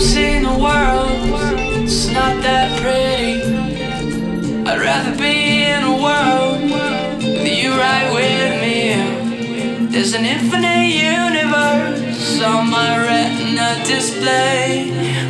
I've seen the world, it's not that pretty. I'd rather be in a world with you right with me. There's an infinite universe on my retina display.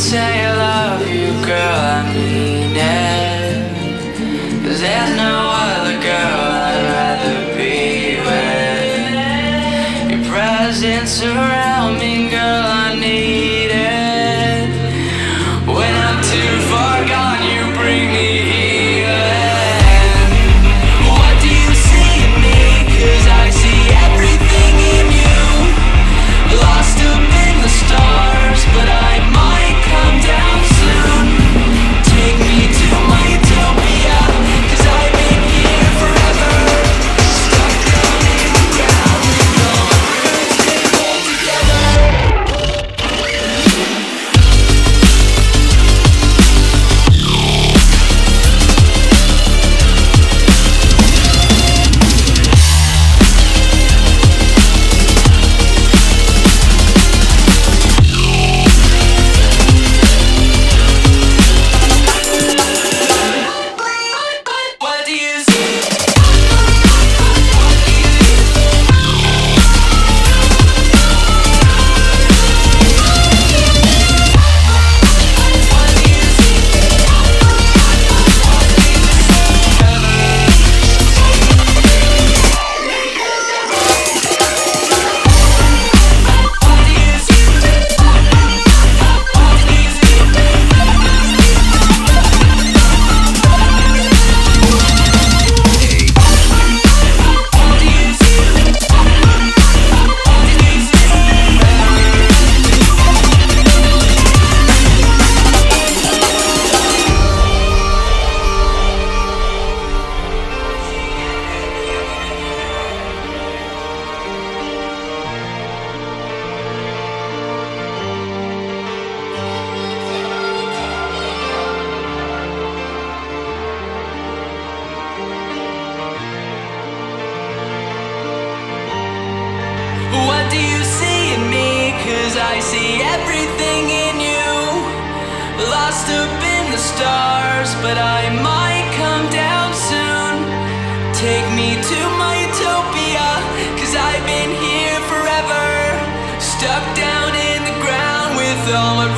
Say I love you, girl, I mean it. Cause there's no other girl I'd rather be with. Your presence around me, Cause I see everything in you. Lost up in the stars, but I might come down soon. Take me to my utopia, cause I've been here forever. Stuck down in the ground with all